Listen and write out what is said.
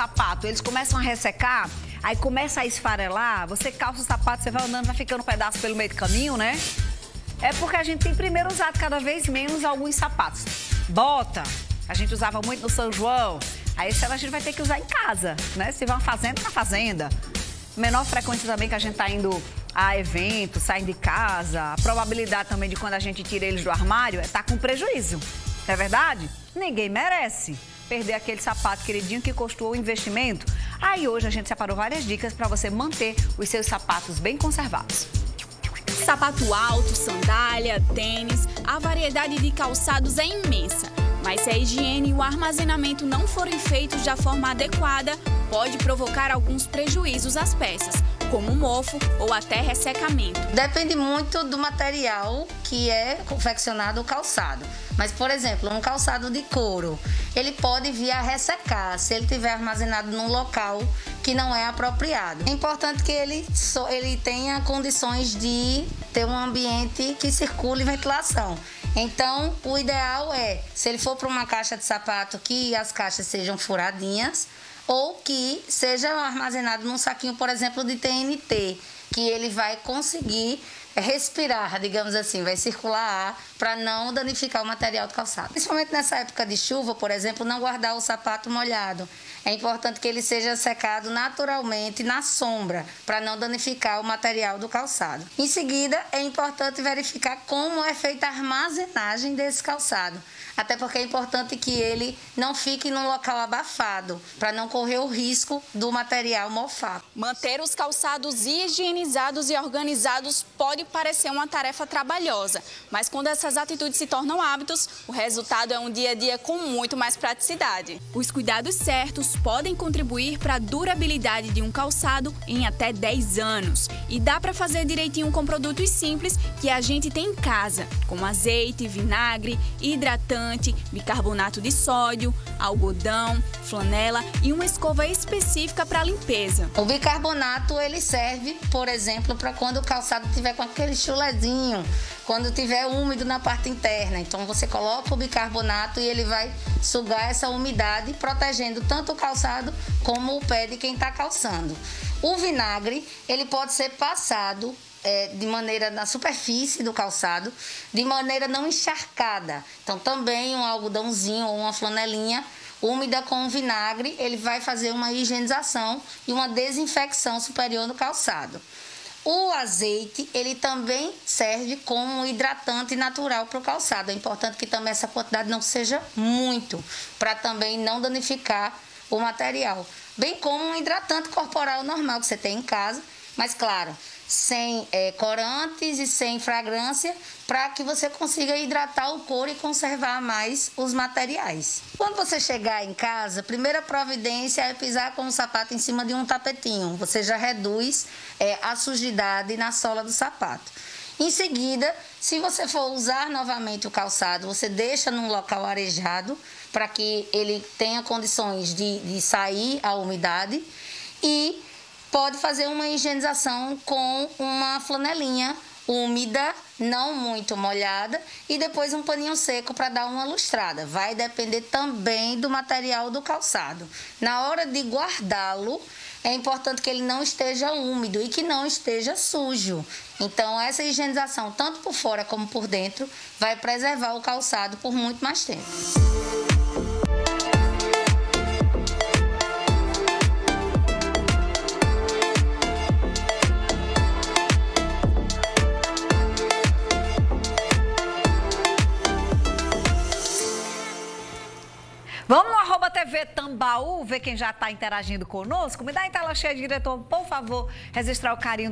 sapato, eles começam a ressecar, aí começa a esfarelar, você calça o sapato, você vai andando, vai ficando um pedaço pelo meio do caminho, né? É porque a gente tem primeiro usado cada vez menos alguns sapatos. Bota, a gente usava muito no São João, aí esse ano a gente vai ter que usar em casa, né? Se vai uma fazenda, na fazenda. Menor frequência também que a gente tá indo a eventos, saindo de casa, a probabilidade também de quando a gente tira eles do armário é tá com prejuízo. Não é verdade? Ninguém merece perder aquele sapato queridinho que custou o investimento. Aí hoje a gente separou várias dicas para você manter os seus sapatos bem conservados. Sapato alto, sandália, tênis, a variedade de calçados é imensa. Mas se a higiene e o armazenamento não forem feitos da forma adequada, pode provocar alguns prejuízos às peças, como mofo ou até ressecamento. Depende muito do material que é confeccionado o calçado. Mas, por exemplo, um calçado de couro, ele pode vir a ressecar se ele tiver armazenado num local que não é apropriado. É importante que ele, ele tenha condições de ter um ambiente que circule ventilação. Então, o ideal é, se ele for para uma caixa de sapato, que as caixas sejam furadinhas, ou que seja armazenado num saquinho, por exemplo, de TNT, que ele vai conseguir respirar, digamos assim, vai circular ar para não danificar o material do calçado. Principalmente nessa época de chuva, por exemplo, não guardar o sapato molhado. É importante que ele seja secado naturalmente na sombra, para não danificar o material do calçado. Em seguida, é importante verificar como é feita a armazenagem desse calçado. Até porque é importante que ele não fique num local abafado, para não correr o risco do material mofar. Manter os calçados higienizados e organizados pode parecer uma tarefa trabalhosa, mas quando essas atitudes se tornam hábitos, o resultado é um dia a dia com muito mais praticidade. Os cuidados certos podem contribuir para a durabilidade de um calçado em até 10 anos. E dá para fazer direitinho com produtos simples que a gente tem em casa, como azeite, vinagre, hidratante bicarbonato de sódio, algodão, flanela e uma escova específica para limpeza. O bicarbonato ele serve, por exemplo, para quando o calçado tiver com aquele chulezinho, quando tiver úmido na parte interna. Então você coloca o bicarbonato e ele vai sugar essa umidade, protegendo tanto o calçado como o pé de quem está calçando. O vinagre ele pode ser passado é, de maneira na superfície do calçado, de maneira não encharcada. Então, também um algodãozinho ou uma flanelinha úmida com vinagre, ele vai fazer uma higienização e uma desinfecção superior no calçado. O azeite, ele também serve como hidratante natural para o calçado. É importante que também essa quantidade não seja muito, para também não danificar o material. Bem como um hidratante corporal normal que você tem em casa, mas claro, sem é, corantes e sem fragrância, para que você consiga hidratar o couro e conservar mais os materiais. Quando você chegar em casa, a primeira providência é pisar com o sapato em cima de um tapetinho. Você já reduz é, a sujidade na sola do sapato. Em seguida, se você for usar novamente o calçado, você deixa num local arejado para que ele tenha condições de, de sair a umidade e pode fazer uma higienização com uma flanelinha úmida, não muito molhada, e depois um paninho seco para dar uma lustrada. Vai depender também do material do calçado. Na hora de guardá-lo, é importante que ele não esteja úmido e que não esteja sujo. Então, essa higienização, tanto por fora como por dentro, vai preservar o calçado por muito mais tempo. Vamos no arroba TV Tambaú, ver quem já está interagindo conosco. Me dá em tela cheia, diretor, por favor, registrar o carinho